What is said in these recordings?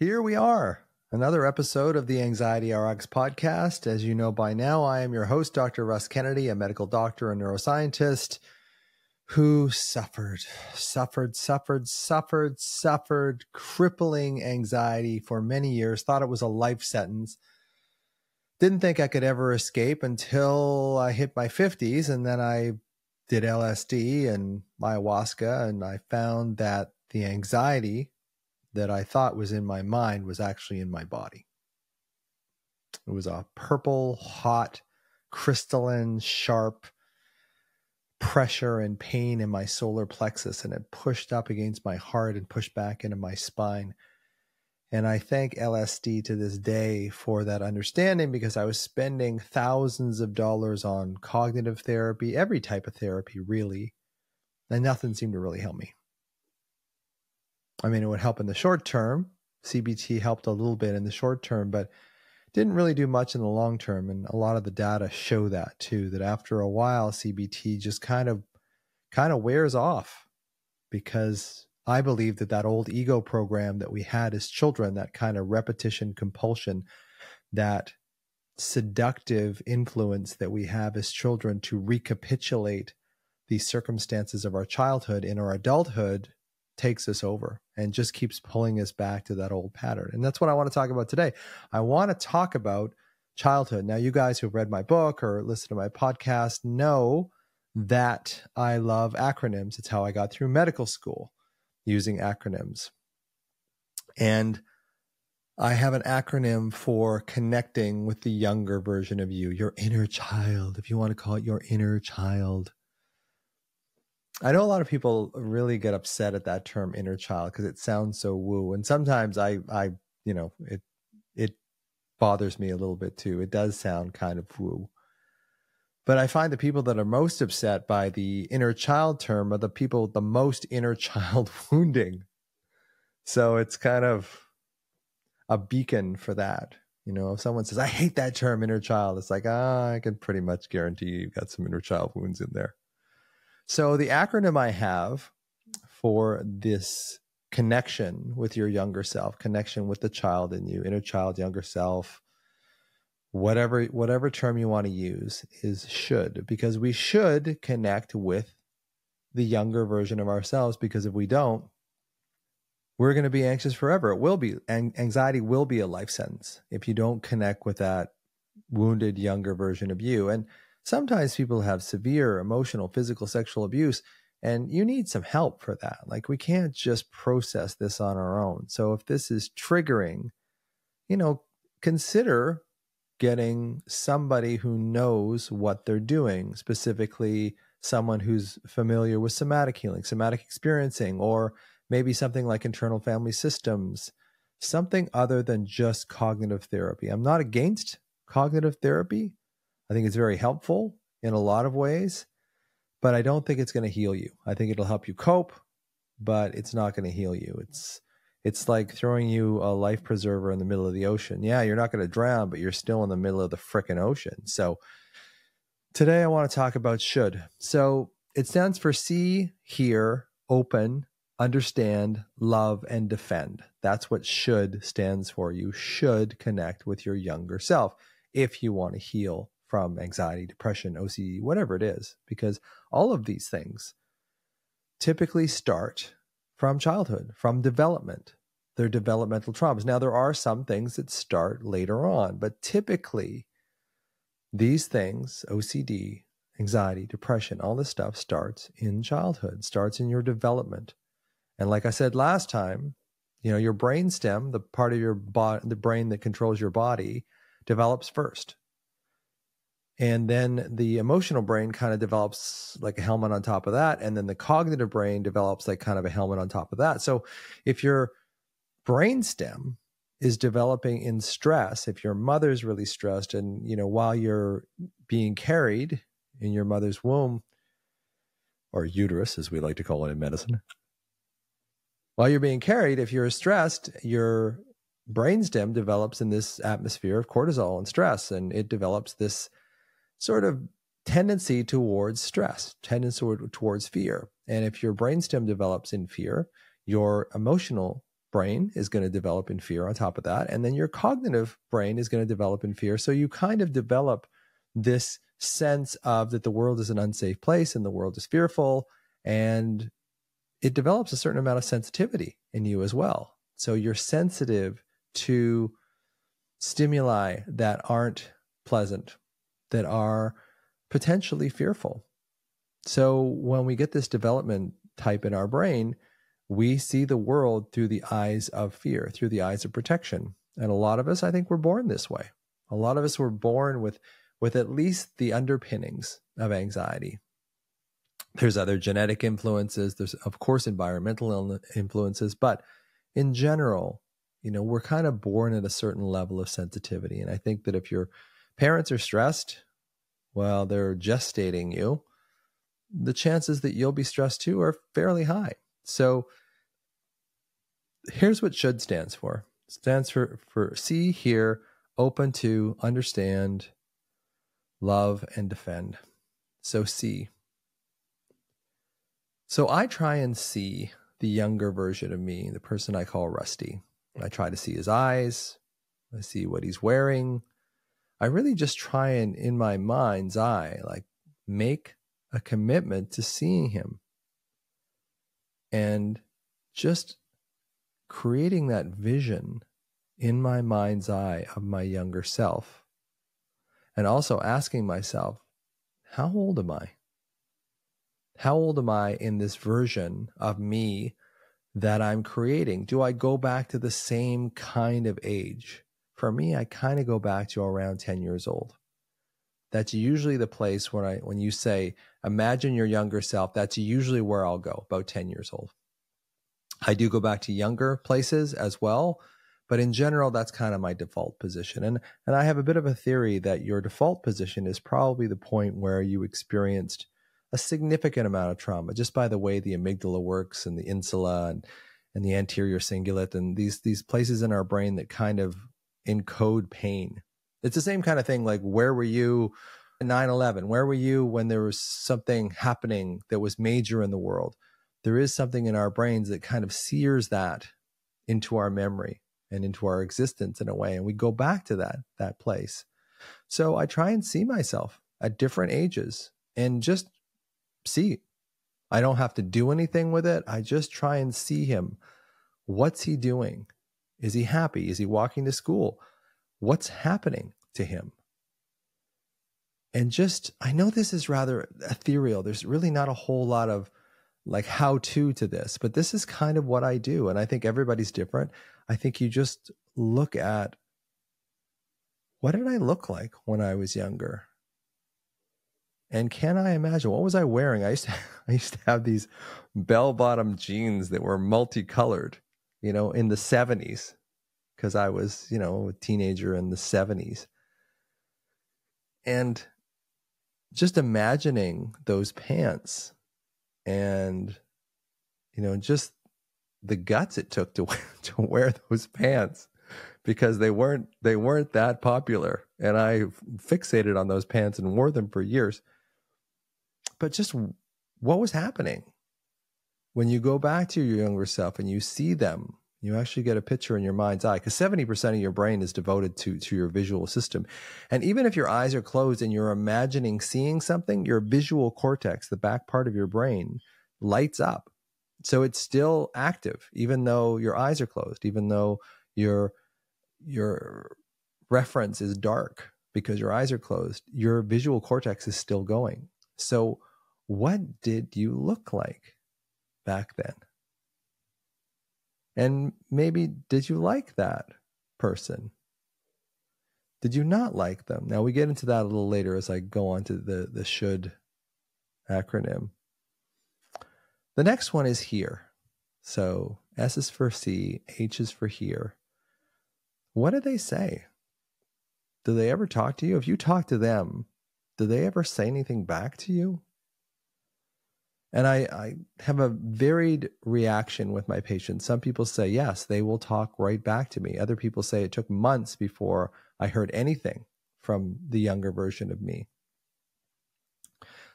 Here we are, another episode of the Anxiety RX podcast. As you know by now, I am your host, Dr. Russ Kennedy, a medical doctor and neuroscientist who suffered, suffered, suffered, suffered, suffered crippling anxiety for many years, thought it was a life sentence. Didn't think I could ever escape until I hit my 50s, and then I did LSD and ayahuasca, and I found that the anxiety that I thought was in my mind was actually in my body. It was a purple, hot, crystalline, sharp pressure and pain in my solar plexus, and it pushed up against my heart and pushed back into my spine. And I thank LSD to this day for that understanding because I was spending thousands of dollars on cognitive therapy, every type of therapy, really, and nothing seemed to really help me. I mean, it would help in the short term. CBT helped a little bit in the short term, but didn't really do much in the long term. And a lot of the data show that too, that after a while, CBT just kind of kind of wears off because I believe that that old ego program that we had as children, that kind of repetition compulsion, that seductive influence that we have as children to recapitulate the circumstances of our childhood in our adulthood takes us over and just keeps pulling us back to that old pattern. And that's what I want to talk about today. I want to talk about childhood. Now, you guys who've read my book or listened to my podcast know that I love acronyms. It's how I got through medical school using acronyms. And I have an acronym for connecting with the younger version of you, your inner child, if you want to call it your inner child. I know a lot of people really get upset at that term inner child because it sounds so woo. And sometimes I, I, you know, it, it bothers me a little bit too. It does sound kind of woo. But I find the people that are most upset by the inner child term are the people with the most inner child wounding. So it's kind of a beacon for that. You know, if someone says, I hate that term inner child, it's like, ah, I can pretty much guarantee you've got some inner child wounds in there. So the acronym I have for this connection with your younger self, connection with the child in you, inner child, younger self, whatever whatever term you want to use is should. Because we should connect with the younger version of ourselves because if we don't we're going to be anxious forever. It will be anxiety will be a life sentence if you don't connect with that wounded younger version of you. And sometimes people have severe emotional, physical, sexual abuse, and you need some help for that. Like, we can't just process this on our own. So, if this is triggering, you know, consider getting somebody who knows what they're doing, specifically someone who's familiar with somatic healing, somatic experiencing, or maybe something like internal family systems, something other than just cognitive therapy. I'm not against cognitive therapy. I think it's very helpful in a lot of ways, but I don't think it's going to heal you. I think it'll help you cope, but it's not going to heal you. It's it's like throwing you a life preserver in the middle of the ocean. Yeah, you're not going to drown, but you're still in the middle of the frickin' ocean. So today I want to talk about should. So it stands for see, hear, open, understand, love, and defend. That's what should stands for. You should connect with your younger self if you want to heal from anxiety, depression, OCD, whatever it is, because all of these things typically start from childhood, from development. They're developmental traumas. Now, there are some things that start later on, but typically these things, OCD, anxiety, depression, all this stuff starts in childhood, starts in your development. And like I said last time, you know, your brain stem, the part of your body, the brain that controls your body, develops first and then the emotional brain kind of develops like a helmet on top of that and then the cognitive brain develops like kind of a helmet on top of that. So if your brain stem is developing in stress if your mother's really stressed and you know while you're being carried in your mother's womb or uterus as we like to call it in medicine while you're being carried if you're stressed your brainstem develops in this atmosphere of cortisol and stress and it develops this sort of tendency towards stress, tendency towards fear. And if your brainstem develops in fear, your emotional brain is going to develop in fear on top of that. And then your cognitive brain is going to develop in fear. So you kind of develop this sense of that the world is an unsafe place and the world is fearful. And it develops a certain amount of sensitivity in you as well. So you're sensitive to stimuli that aren't pleasant, that are potentially fearful. So when we get this development type in our brain, we see the world through the eyes of fear, through the eyes of protection. And a lot of us, I think, were born this way. A lot of us were born with, with at least the underpinnings of anxiety. There's other genetic influences. There's, of course, environmental influences. But in general, you know, we're kind of born at a certain level of sensitivity. And I think that if your parents are stressed while they're gestating you, the chances that you'll be stressed too are fairly high. So here's what should stands for. It stands for for see, hear, open to, understand, love, and defend. So see. So I try and see the younger version of me, the person I call Rusty. I try to see his eyes. I see what he's wearing. I really just try and, in my mind's eye, like make a commitment to seeing him and just creating that vision in my mind's eye of my younger self. And also asking myself, how old am I? How old am I in this version of me that I'm creating? Do I go back to the same kind of age? For me, I kind of go back to around 10 years old. That's usually the place when I when you say imagine your younger self, that's usually where I'll go, about 10 years old. I do go back to younger places as well, but in general that's kind of my default position. And and I have a bit of a theory that your default position is probably the point where you experienced a significant amount of trauma just by the way the amygdala works and the insula and and the anterior cingulate and these these places in our brain that kind of encode pain. It's the same kind of thing like where were you 9-11 where were you when there was something happening that was major in the world? There is something in our brains that kind of sears that into our memory and into our existence in a way and we go back to that that place. So i try and see myself at different ages and just see. I don't have to do anything with it. I just try and see him. What's he doing is he happy? Is he walking to school? What's happening to him? And just i know this is rather ethereal. There's really not a whole lot of like how to to this but this is kind of what i do and i think everybody's different. I think you just look at what did i look like when i was younger? And can i imagine what was i wearing? I used to i used to have these bell bottom jeans that were multicolored you know in the 70s because I was, you know, a teenager in the 70s. And just imagining those pants and, you know, just the guts it took to, to wear those pants because they weren't they weren't that popular and I fixated on those pants and wore them for years. But just what was happening when you go back to your younger self and you see them you actually get a picture in your mind's eye because 70% of your brain is devoted to, to your visual system. And even if your eyes are closed and you're imagining seeing something, your visual cortex, the back part of your brain, lights up. So it's still active, even though your eyes are closed, even though your, your reference is dark because your eyes are closed, your visual cortex is still going. So, what did you look like back then? And maybe did you like that person? Did you not like them? Now we get into that a little later as I go on to the, the should acronym. The next one is here. So S is for see, H is for hear. What do they say? Do they ever talk to you? If you talk to them, do they ever say anything back to you? And I, I have a varied reaction with my patients. Some people say, yes, they will talk right back to me. Other people say it took months before I heard anything from the younger version of me.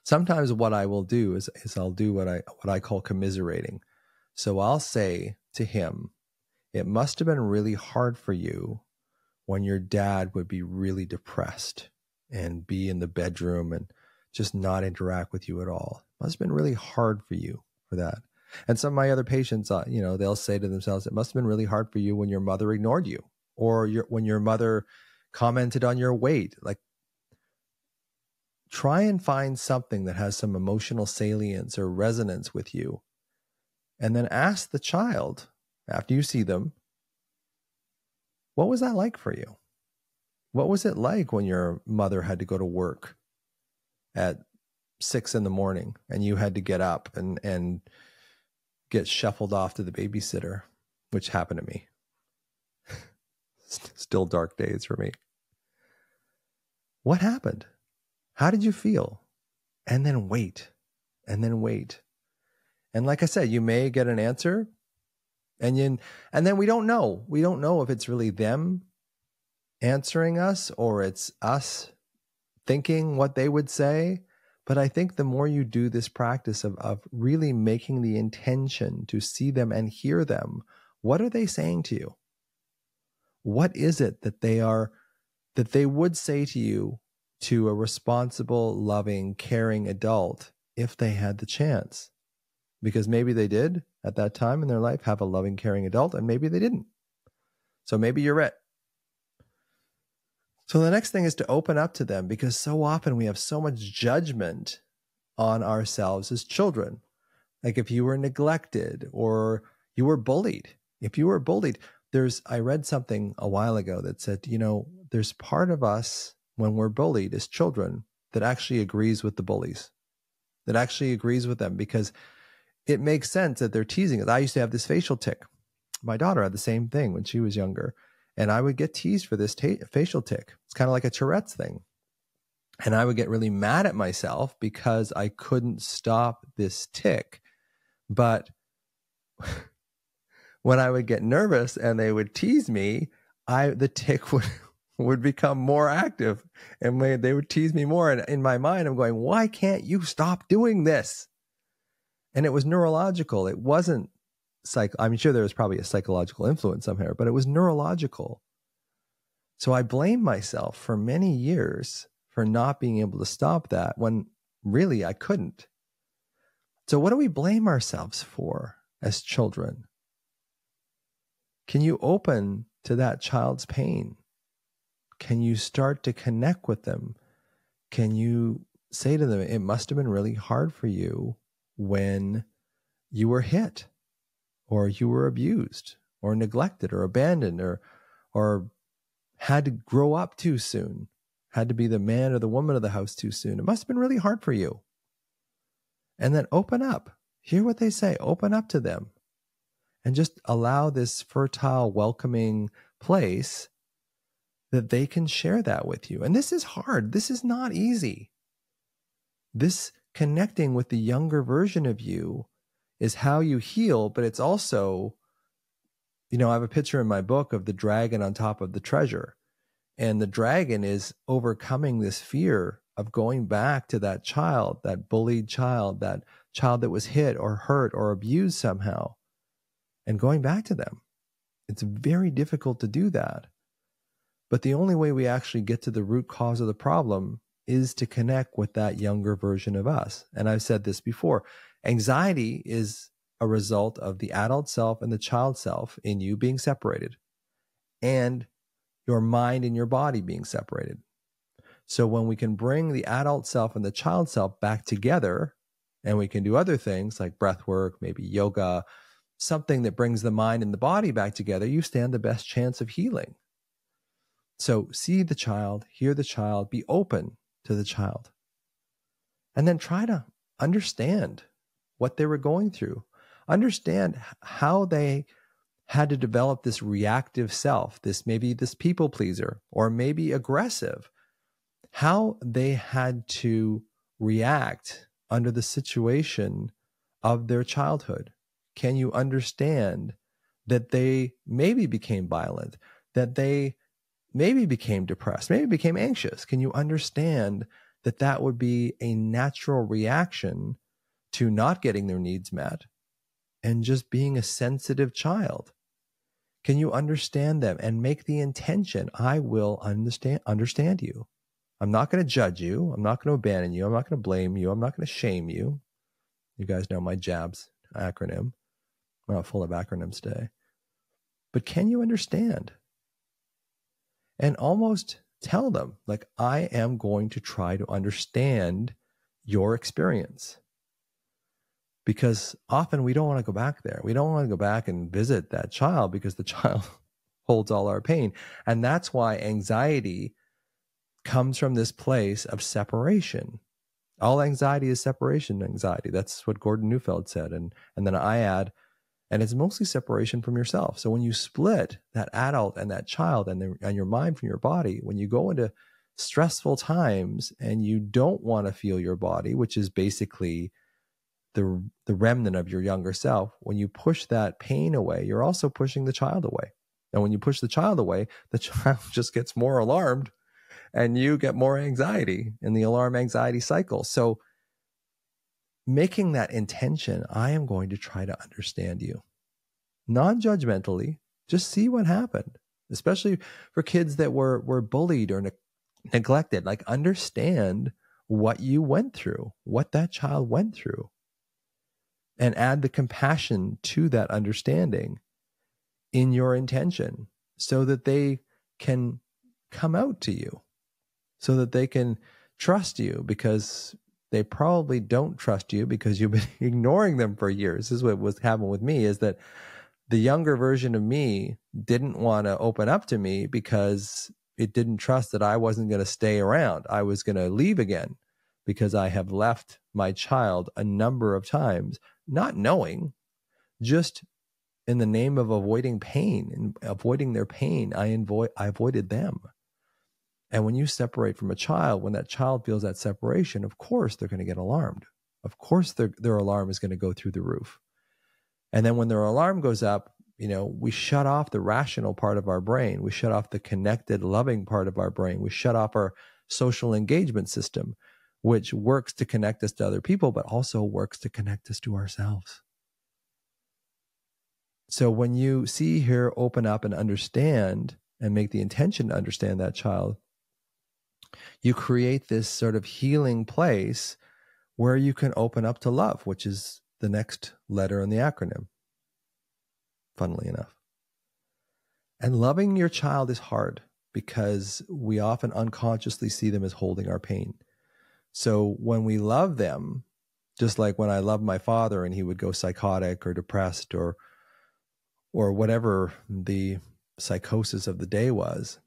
Sometimes what I will do is, is I'll do what I what I call commiserating. So I'll say to him, it must have been really hard for you when your dad would be really depressed and be in the bedroom and just not interact with you at all. Must have been really hard for you for that. And some of my other patients, uh, you know, they'll say to themselves, it must have been really hard for you when your mother ignored you or your, when your mother commented on your weight. Like, try and find something that has some emotional salience or resonance with you. And then ask the child after you see them, what was that like for you? What was it like when your mother had to go to work at six in the morning and you had to get up and, and get shuffled off to the babysitter, which happened to me. Still dark days for me. What happened? How did you feel? And then wait, and then wait. And like I said, you may get an answer, and you, and then we don't know. We don't know if it's really them answering us or it's us thinking what they would say but I think the more you do this practice of, of really making the intention to see them and hear them, what are they saying to you? What is it that they are, that they would say to you to a responsible, loving, caring adult if they had the chance? Because maybe they did at that time in their life have a loving, caring adult, and maybe they didn't. So maybe you're right. So the next thing is to open up to them because so often we have so much judgment on ourselves as children. Like if you were neglected or you were bullied, if you were bullied, there's, I read something a while ago that said, you know, there's part of us when we're bullied as children that actually agrees with the bullies, that actually agrees with them because it makes sense that they're teasing us. I used to have this facial tic. My daughter had the same thing when she was younger and I would get teased for this facial tic. It's kind of like a Tourette's thing. And I would get really mad at myself because I couldn't stop this tic. But when I would get nervous and they would tease me, I the tic would would become more active and they would tease me more. And in my mind, I'm going, why can't you stop doing this? And it was neurological. It wasn't psych I'm sure there was probably a psychological influence somewhere, but it was neurological. So I blamed myself for many years for not being able to stop that when really I couldn't. So what do we blame ourselves for as children? Can you open to that child's pain? Can you start to connect with them? Can you say to them, it must have been really hard for you when you were hit? Or you were abused or neglected or abandoned or or had to grow up too soon, had to be the man or the woman of the house too soon. It must have been really hard for you. And then open up, hear what they say, open up to them, and just allow this fertile, welcoming place that they can share that with you. And this is hard. This is not easy. This connecting with the younger version of you is how you heal, but it's also, you know, I have a picture in my book of the dragon on top of the treasure. And the dragon is overcoming this fear of going back to that child, that bullied child, that child that was hit or hurt or abused somehow, and going back to them. It's very difficult to do that. But the only way we actually get to the root cause of the problem is to connect with that younger version of us. And I've said this before Anxiety is a result of the adult self and the child self in you being separated and your mind and your body being separated. So when we can bring the adult self and the child self back together, and we can do other things like breath work, maybe yoga, something that brings the mind and the body back together, you stand the best chance of healing. So see the child, hear the child, be open to the child, and then try to understand what they were going through, understand how they had to develop this reactive self, this maybe this people pleaser or maybe aggressive, how they had to react under the situation of their childhood. Can you understand that they maybe became violent, that they maybe became depressed, maybe became anxious? Can you understand that that would be a natural reaction to not getting their needs met and just being a sensitive child? Can you understand them and make the intention? I will understand understand you. I'm not going to judge you. I'm not going to abandon you. I'm not going to blame you. I'm not going to shame you. You guys know my JABS acronym. I'm not full of acronyms today. But can you understand? And almost tell them, like, I am going to try to understand your experience. Because often we don't want to go back there. We don't want to go back and visit that child because the child holds all our pain. And that's why anxiety comes from this place of separation. All anxiety is separation anxiety. That's what Gordon Neufeld said. And, and then I add, and it's mostly separation from yourself. So when you split that adult and that child and, the, and your mind from your body, when you go into stressful times and you don't want to feel your body, which is basically the the remnant of your younger self, when you push that pain away, you're also pushing the child away. And when you push the child away, the child just gets more alarmed and you get more anxiety in the alarm anxiety cycle. So, making that intention, I am going to try to understand you non judgmentally, just see what happened, especially for kids that were, were bullied or ne- neglected. Like, understand what you went through, what that child went through, and add the compassion to that understanding in your intention so that they can come out to you so that they can trust you because they probably don't trust you because you've been ignoring them for years. This is what was happening with me is that the younger version of me didn't want to open up to me because it didn't trust that I wasn't going to stay around. I was going to leave again because I have left my child a number of times, not knowing, just in the name of avoiding pain and avoiding their pain, I, avoid, I avoided them. And when you separate from a child, when that child feels that separation, of course they're going to get alarmed. Of course their, their alarm is going to go through the roof. And then when their alarm goes up, you know, we shut off the rational part of our brain. We shut off the connected, loving part of our brain. We shut off our social engagement system, which works to connect us to other people, but also works to connect us to ourselves. So when you see, hear, open up, and understand, and make the intention to understand that child, you create this sort of healing place where you can open up to love, which is the next letter in the acronym, funnily enough. And loving your child is hard because we often unconsciously see them as holding our pain. So when we love them, just like when I loved my father and he would go psychotic or depressed or or whatever the psychosis of the day was,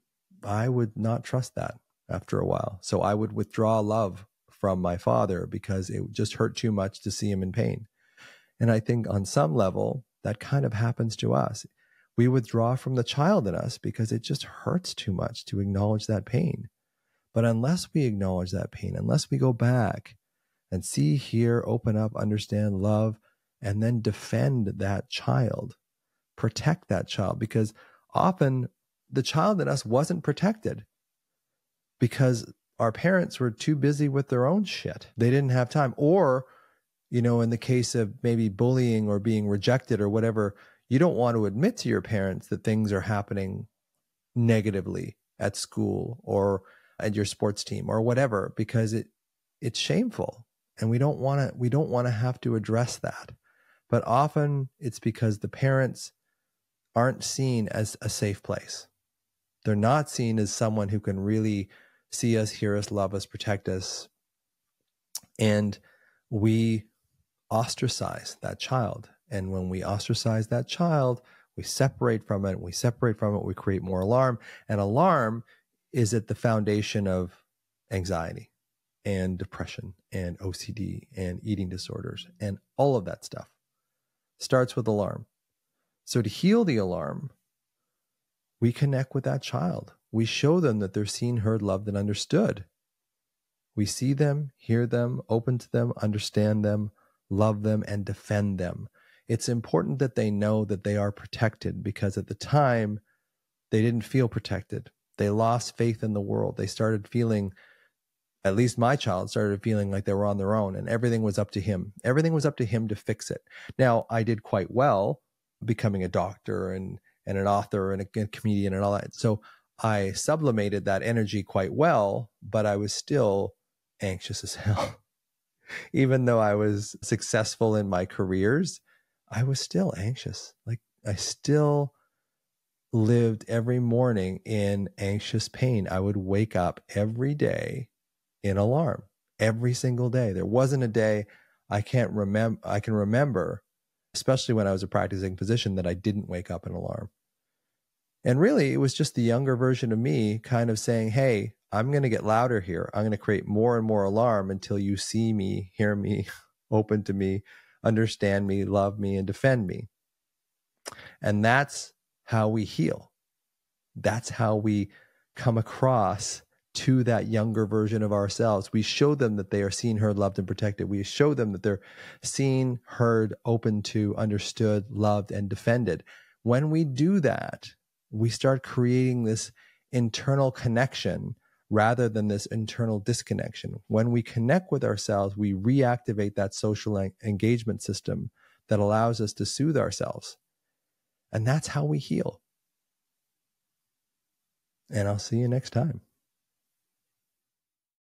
I would not trust that after a while. So I would withdraw love from my father because it just hurt too much to see him in pain. And I think on some level, that kind of happens to us. We withdraw from the child in us because it just hurts too much to acknowledge that pain. But unless we acknowledge that pain, unless we go back and see, hear, open up, understand, love, and then defend that child, protect that child, because often the child in us wasn't protected because our parents were too busy with their own shit. They didn't have time. Or, you know, in the case of maybe bullying or being rejected or whatever, you don't want to admit to your parents that things are happening negatively at school or at your sports team or whatever because it it's shameful and we don't want to we don't want to have to address that but often it's because the parents aren't seen as a safe place they're not seen as someone who can really see us, hear us, love us, protect us. And we ostracize that child. And when we ostracize that child, we separate from it. We separate from it. We create more alarm. And alarm is at the foundation of anxiety and depression and OCD and eating disorders and all of that stuff. Starts with alarm. So to heal the alarm, we connect with that child. We show them that they're seen, heard, loved, and understood. We see them, hear them, open to them, understand them, love them, and defend them. It's important that they know that they are protected because at the time they didn't feel protected. They lost faith in the world. They started feeling, at least my child started feeling like they were on their own and everything was up to him. Everything was up to him to fix it. Now, I did quite well becoming a doctor and and an author and a, a comedian and all that. So I sublimated that energy quite well, but I was still anxious as hell. Even though I was successful in my careers, I was still anxious. Like I still lived every morning in anxious pain. I would wake up every day in alarm every single day. There wasn't a day I can't remember I can remember, especially when I was a practicing physician, that I didn't wake up in alarm. And really, it was just the younger version of me kind of saying, Hey, I'm going to get louder here. I'm going to create more and more alarm until you see me, hear me, open to me, understand me, love me, and defend me. And that's how we heal. That's how we come across to that younger version of ourselves. We show them that they are seen, heard, loved, and protected. We show them that they're seen, heard, open to, understood, loved, and defended. When we do that, we start creating this internal connection rather than this internal disconnection. When we connect with ourselves, we reactivate that social engagement system that allows us to soothe ourselves. And that's how we heal. And I'll see you next time.